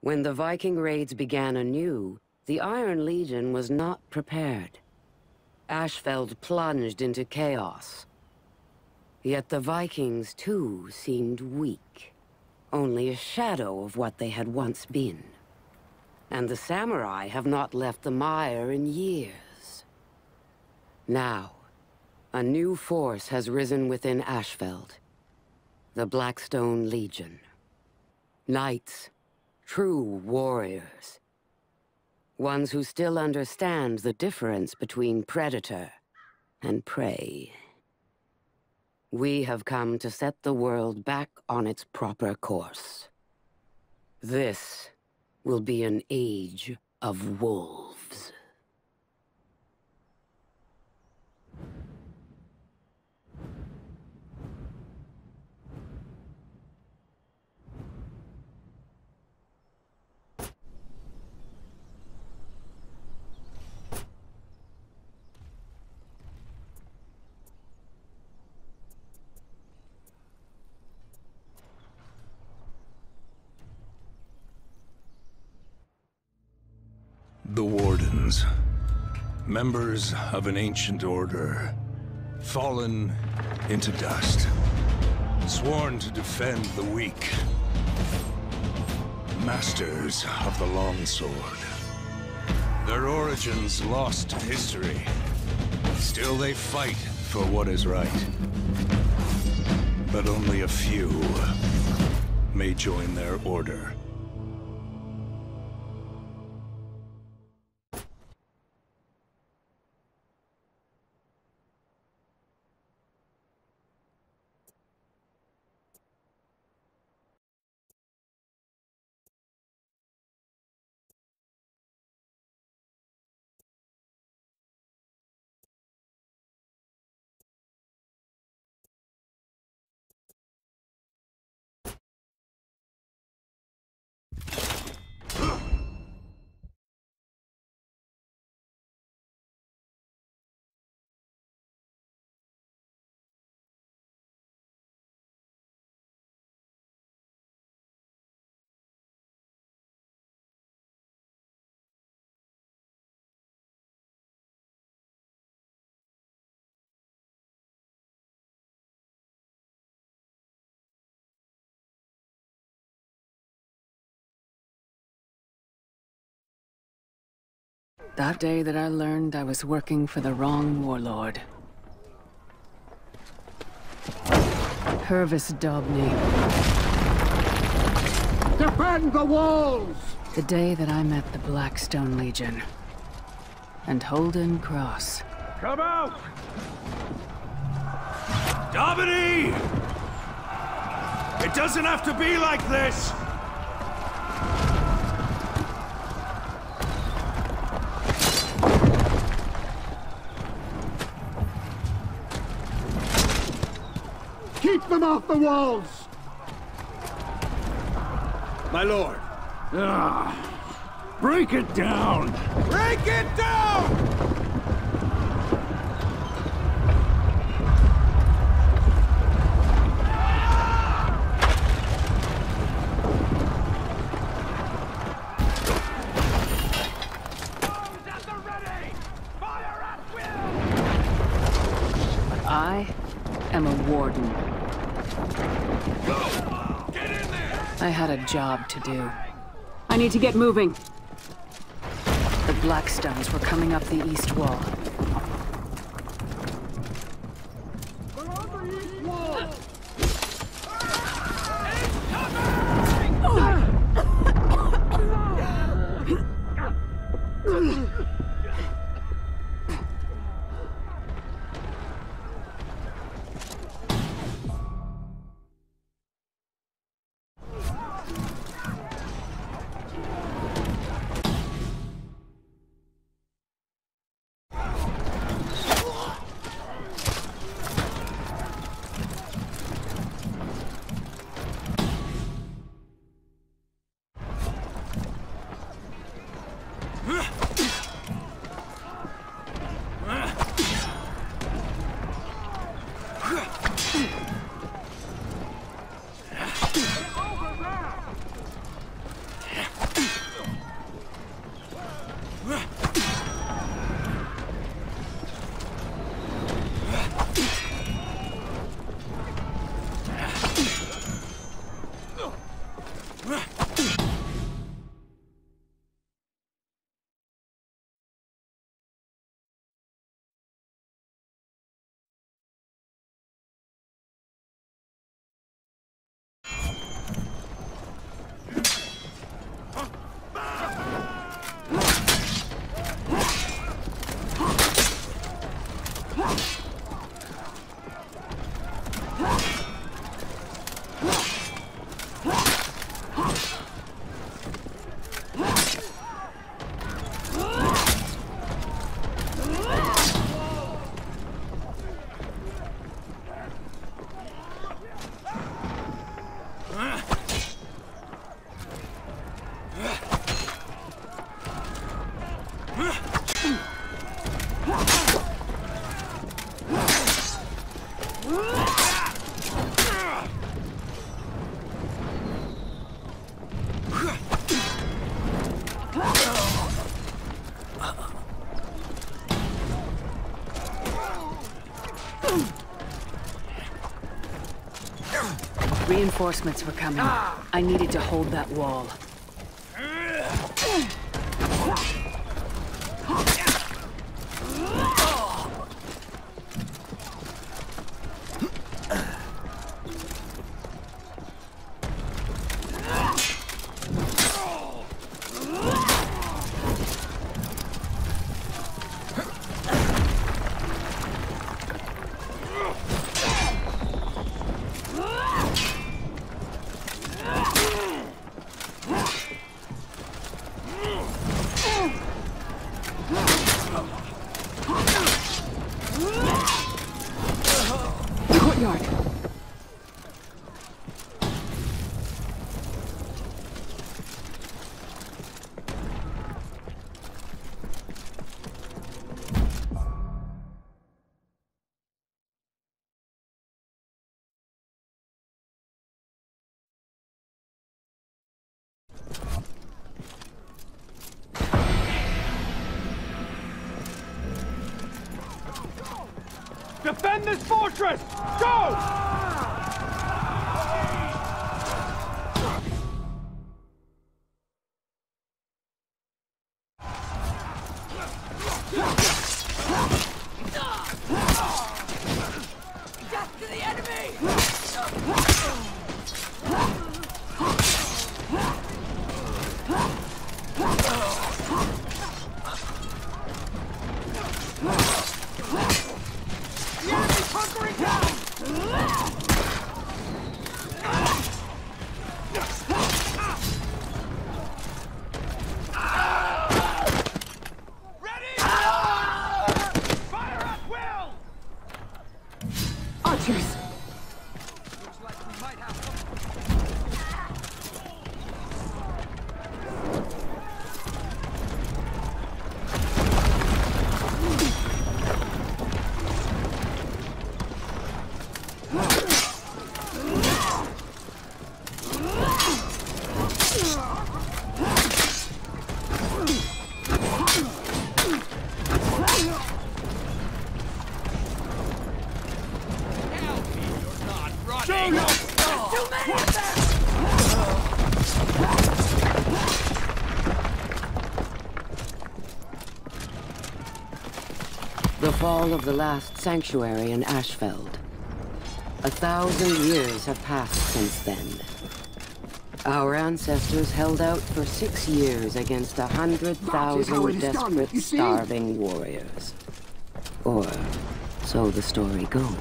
When the Viking raids began anew, the Iron Legion was not prepared. Ashfeld plunged into chaos. Yet the Vikings, too, seemed weak. Only a shadow of what they had once been. And the samurai have not left the Myre in years. Now, a new force has risen within Ashfeld. The Blackstone Legion. Knights, true warriors. Ones who still understand the difference between predator and prey. We have come to set the world back on its proper course. This will be an age of wolves. The Members of an ancient order. Fallen into dust. Sworn to defend the weak. Masters of the Longsword. Their origins lost to history. Still they fight for what is right. But only a few may join their order. That day that I learned I was working for the wrong warlord. Purvis Dobney. Defend the walls! The day that I met the Blackstone Legion. And Holden Cross. Come out! Dobney! It doesn't have to be like this! Keep them off the walls! My lord, Ah, break it down! break it down! But I am a warden. I had a job to do. I need to get moving. The Blackstones were coming up the east wall. Reinforcements were coming. I needed to hold that wall. Courtyard. Defend this fortress! Go! Fall of the last sanctuary in Ashfeld. A thousand years have passed since then. Our ancestors held out for six years against a hundred thousand That is how it thousand is done, desperate, starving warriors. Or so the story goes.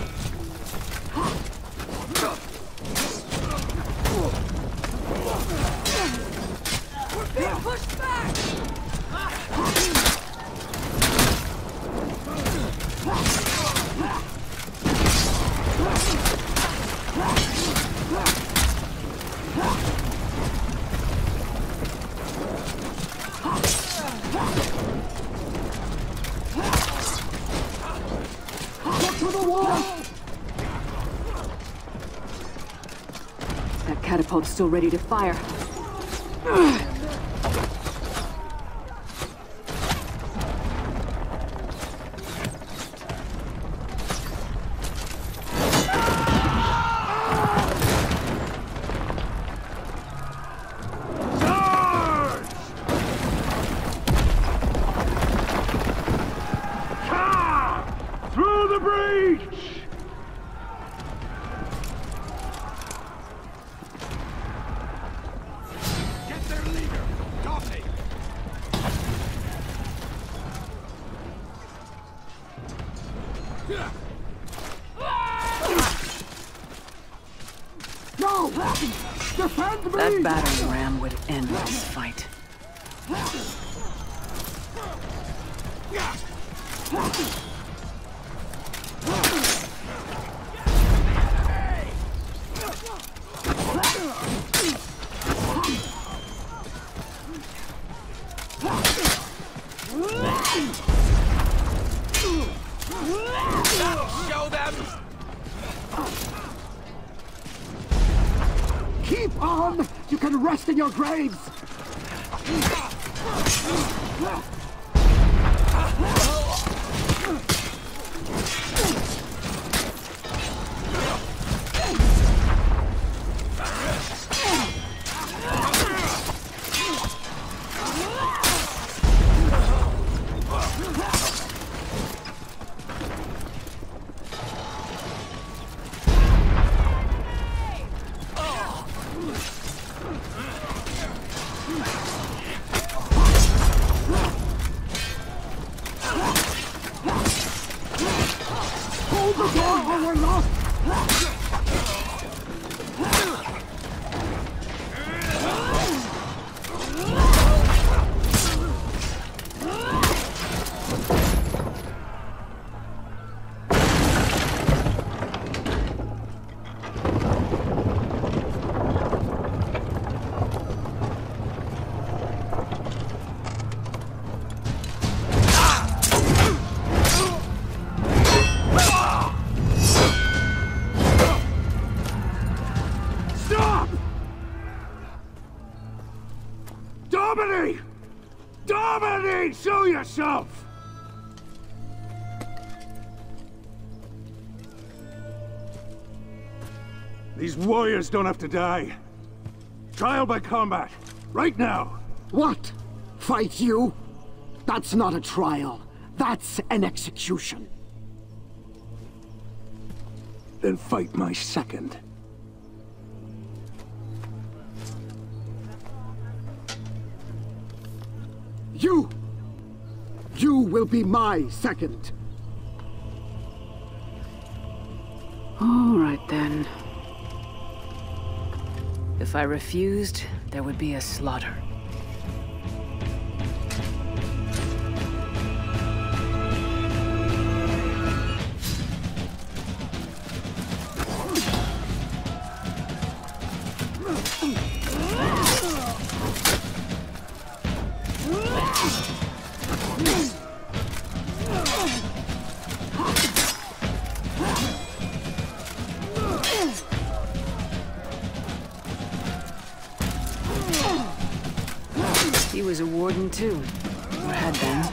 still ready to fire. Defend me! That battering ram would end this fight. Show them! Keep on you can rest in your graves! We're lost! Show yourself! These warriors don't have to die. Trial by combat. Right now. What? Fight you? That's not a trial. That's an execution. Then fight my second. You! You will be my second. All right then. If I refused, there would be a slaughter. Warden too. Or had been.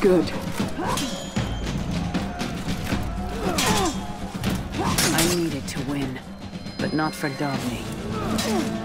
Good. Not for Dobney.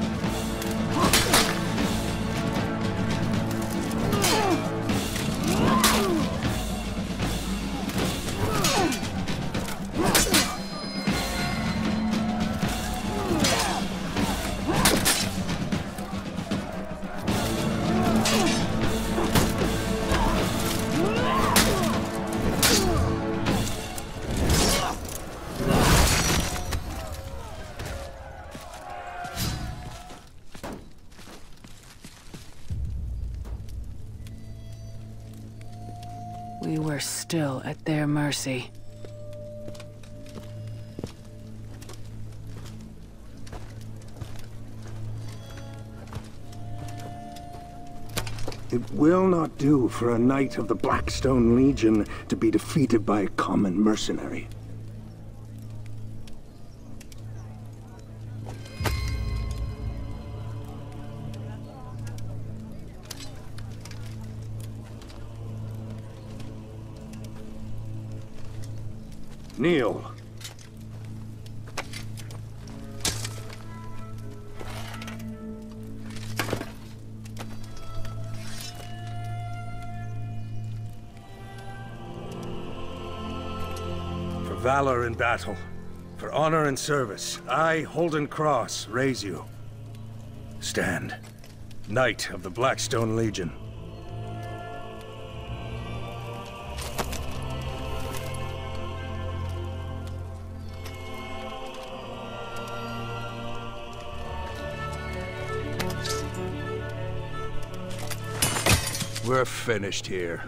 Still at their mercy. It will not do for a knight of the Blackstone Legion to be defeated by a common mercenary. Kneel. For valor in battle, for honor and service, I, Holden Cross, raise you. Stand. Knight of the Blackstone Legion. We're finished here.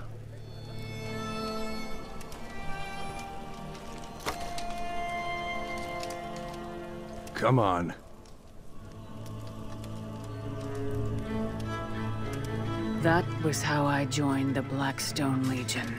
Come on. That was how I joined the Blackstone Legion.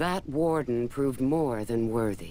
That warden proved more than worthy.